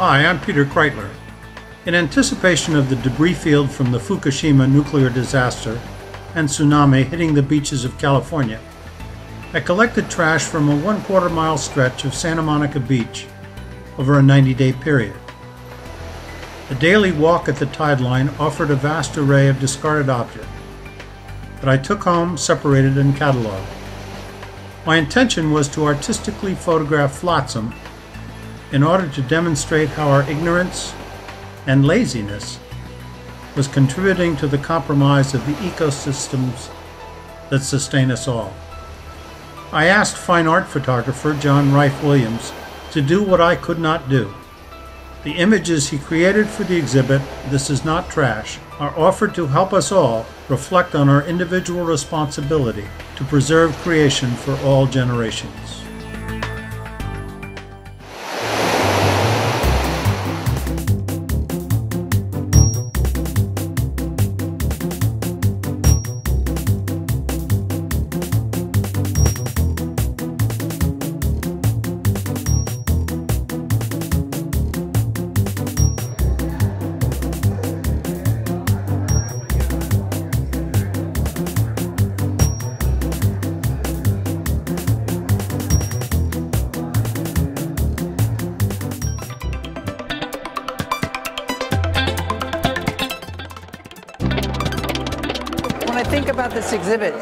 Hi, I'm Peter Kreitler. In anticipation of the debris field from the Fukushima nuclear disaster and tsunami hitting the beaches of California, I collected trash from a one quarter mile stretch of Santa Monica Beach over a 90 day period. A daily walk at the tide line offered a vast array of discarded objects that I took home, separated, and cataloged. My intention was to artistically photograph Flotsam in order to demonstrate how our ignorance and laziness was contributing to the compromise of the ecosystems that sustain us all. I asked fine art photographer John Reiff Williams to do what I could not do. The images he created for the exhibit, This Is Not Trash, are offered to help us all reflect on our individual responsibility to preserve creation for all generations. I think about this exhibit,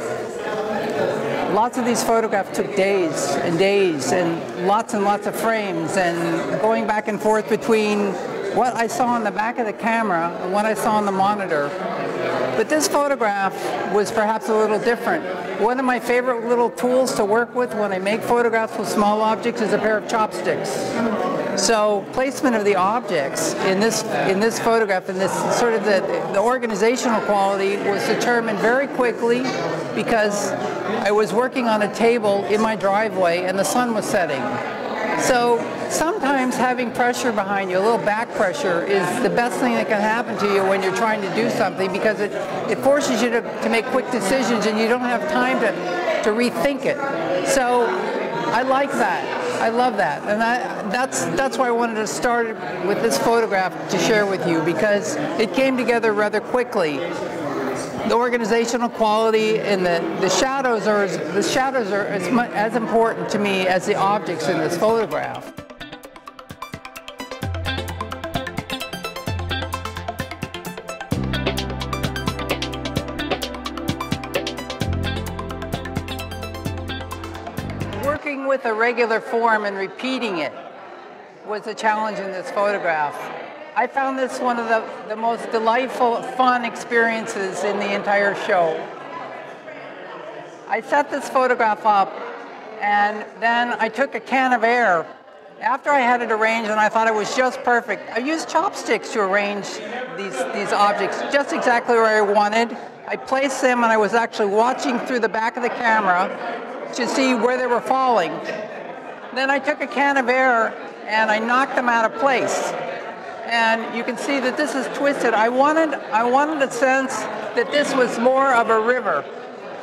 lots of these photographs took days and days and lots and lots of frames and going back and forth between what I saw on the back of the camera and what I saw on the monitor. But this photograph was perhaps a little different. One of my favorite little tools to work with when I make photographs with small objects is a pair of chopsticks. So placement of the objects in this in this photograph and this sort of the, the organizational quality was determined very quickly because I was working on a table in my driveway and the sun was setting. So sometimes having pressure behind you, a little back pressure, is the best thing that can happen to you when you're trying to do something because it, it forces you to, to make quick decisions and you don't have time to, to rethink it. So I like that. I love that, and I, that's that's why I wanted to start with this photograph to share with you because it came together rather quickly. The organizational quality and the, the shadows are the shadows are as as important to me as the objects in this photograph. Working with a regular form and repeating it was a challenge in this photograph. I found this one of the, the most delightful, fun experiences in the entire show. I set this photograph up and then I took a can of air. After I had it arranged and I thought it was just perfect, I used chopsticks to arrange these, these objects just exactly where I wanted. I placed them and I was actually watching through the back of the camera to see where they were falling. Then I took a can of air and I knocked them out of place. And you can see that this is twisted. I wanted, I wanted a sense that this was more of a river,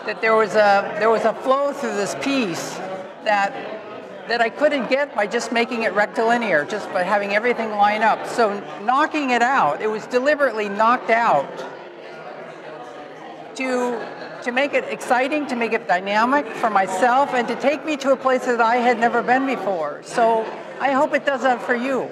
that there was a, there was a flow through this piece that, that I couldn't get by just making it rectilinear, just by having everything line up. So knocking it out, it was deliberately knocked out to to make it exciting, to make it dynamic for myself, and to take me to a place that I had never been before. So I hope it does that for you.